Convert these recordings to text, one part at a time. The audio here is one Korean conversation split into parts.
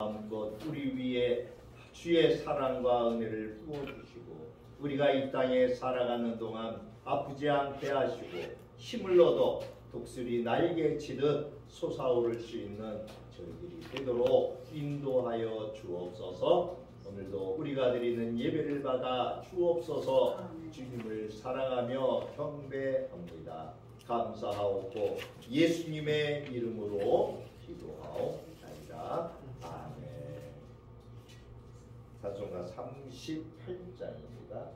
마음껏 우리 위에 주의 사랑과 은혜를 부어주시고 우리가 이 땅에 살아가는 동안 아프지 않게 하시고 힘을 얻어 독수리 날개 치듯 솟아오를 수 있는 저희들이 되도록 인도하여 주옵소서. 오늘도 우리가 드리는 예배를 받아 주옵소서. 주님을 사랑하며 경배합니다. 감사하옵고 예수님의 이름으로 기도하옵나이다 찬송가 38장입니다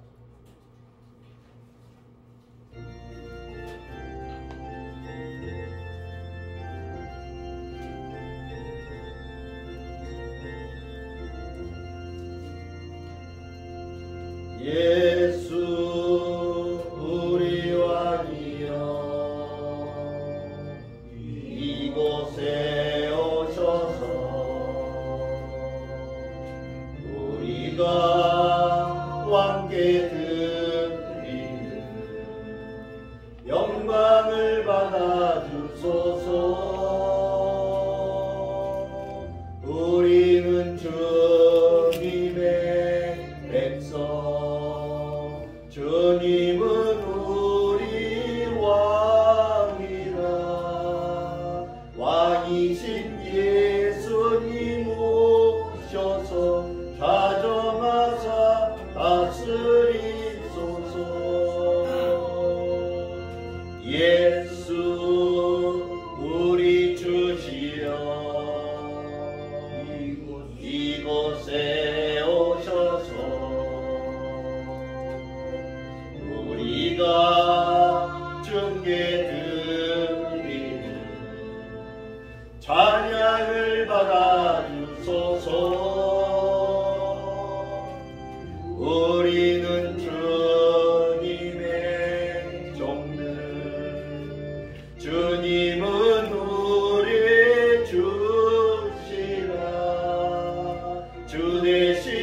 찬양을 받아 주소서. 우리는 주님의 종들 주님은 우리 주시라. 주 대신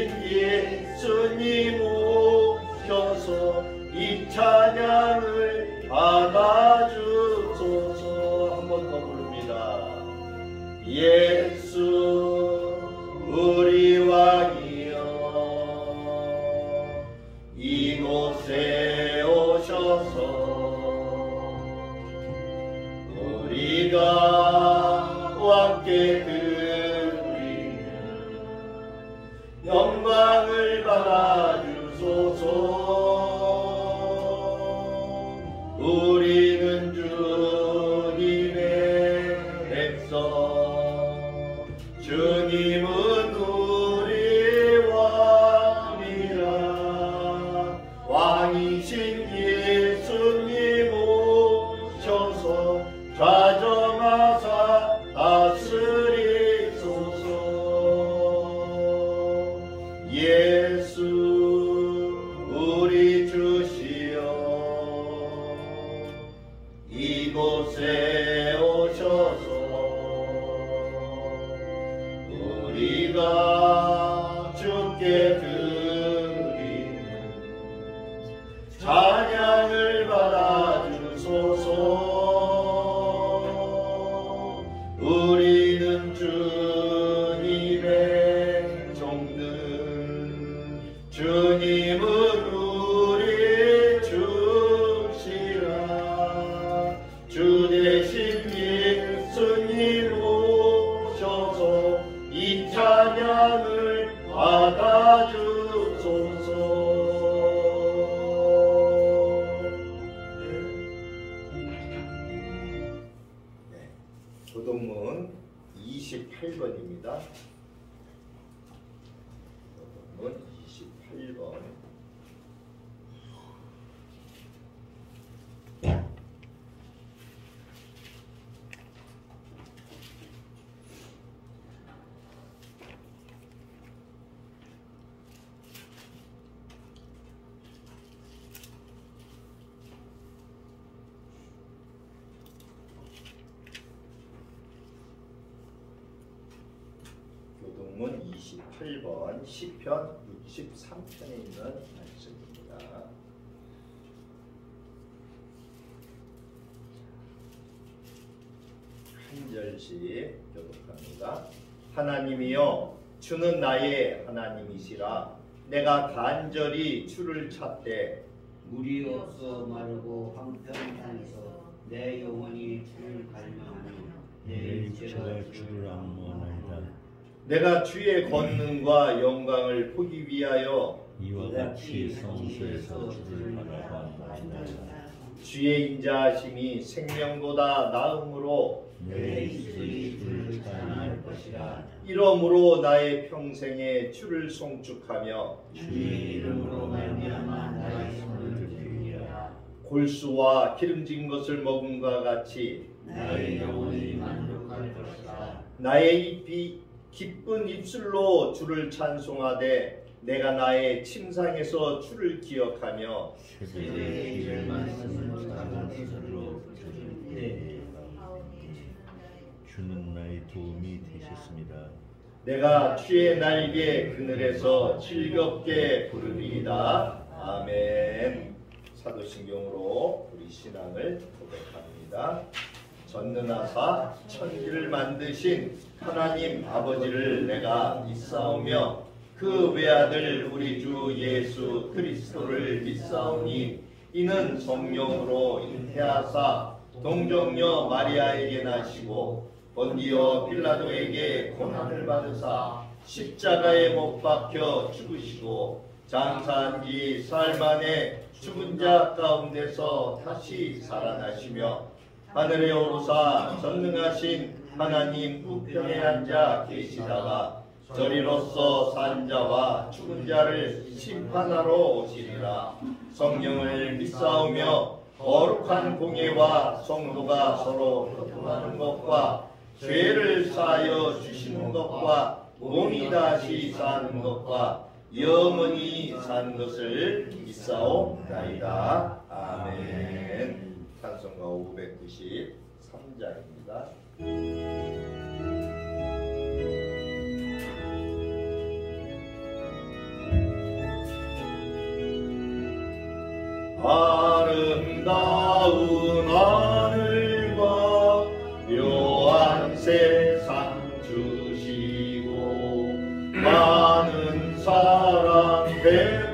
예 28번입니다. 도동문 28번. 교동문 28번 시편 63편에 있는 말씀입니다. 한 절씩 교독합니다. 하나님이여 주는 나의 하나님이시라 내가 간절히 주를 찾되 물이 없어 마르고 황폐한산에서 내 영혼이 주를 갈망하며 내내 육체가 주를 악무하나이다. 내가 주의 권능과 영광을 보기 위하여 이와 같이 성소에서 주를 바라보나이다. 주의 인자하심이 생명보다 나음으로 내 입술이 주를 찬양할 것이라. 이러므로 나의 평생에 주를 송축하며 주의 이름으로 말미암아 나의 손을 들리리라. 골수와 기름진 것을 먹음과 같이 나의 영혼이 만족할 것이라. 나의 입이 기쁜 입술로 주를 찬송하되 내가 나의 침상에서 주를 기억하며 들을 주는 나의 도움이 되셨습니다. 내가 주의 날개 그늘에서 즐겁게 부르리이다. 아멘. 사도신경으로 우리 신앙을 고백합니다. 전능하사 천지를 만드신 하나님 아버지를 내가 믿사오며 그 외아들 우리 주 예수 그리스도를 믿사오니 이는 성령으로 잉태하사 동정녀 마리아에게 나시고 본디오 빌라도에게 고난을 받으사 십자가에 못 박혀 죽으시고 장사한 지 사흘 만에 죽은 자 가운데서 다시 살아나시며 하늘에 오르사 전능하신 하나님 우편에 앉아 계시다가 저리로서 산 자와 죽은 자를 심판하러 오시리라 성령을 믿사오며 거룩한 공예와 성도가 서로 교통하는 것과 죄를 사하여 주시는 것과 몸이 다시 사는 것과 영원히 사는 것을 믿사옵나이다. 아멘. 찬송가 593장입니다. 아름다운 하늘과 묘한 세상 주시고 많은 사랑 베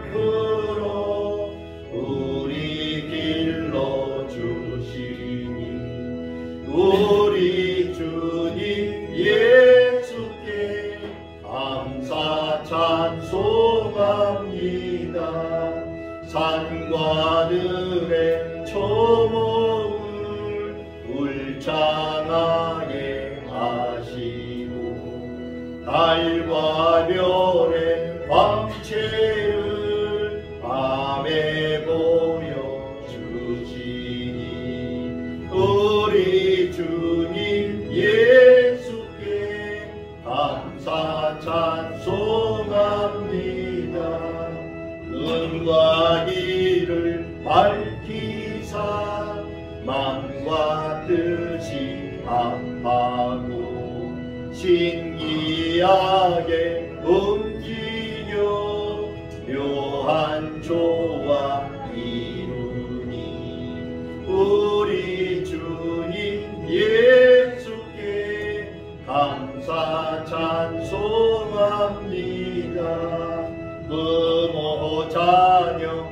산과 들의 초목을 울창하게 하시고 달과 별의 광채를 밤에 보여 주시니 우리 주 신기하게 움직여 묘한 조화 이루니 우리 주님 예수께 감사 찬송합니다. 부모 자녀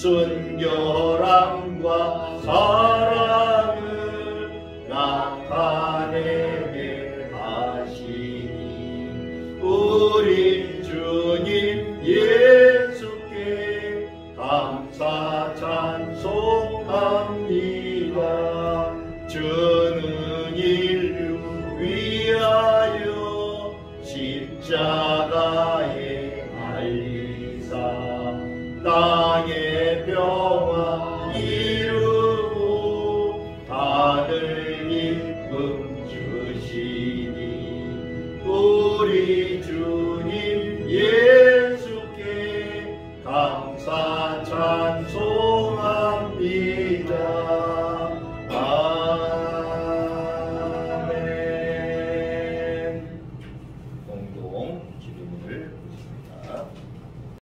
순결함과 사랑을 나타내게 하시니 우리 주님 예수께 감사 찬송합니다. 주는 인류 위하여 십자 To him. Yeah.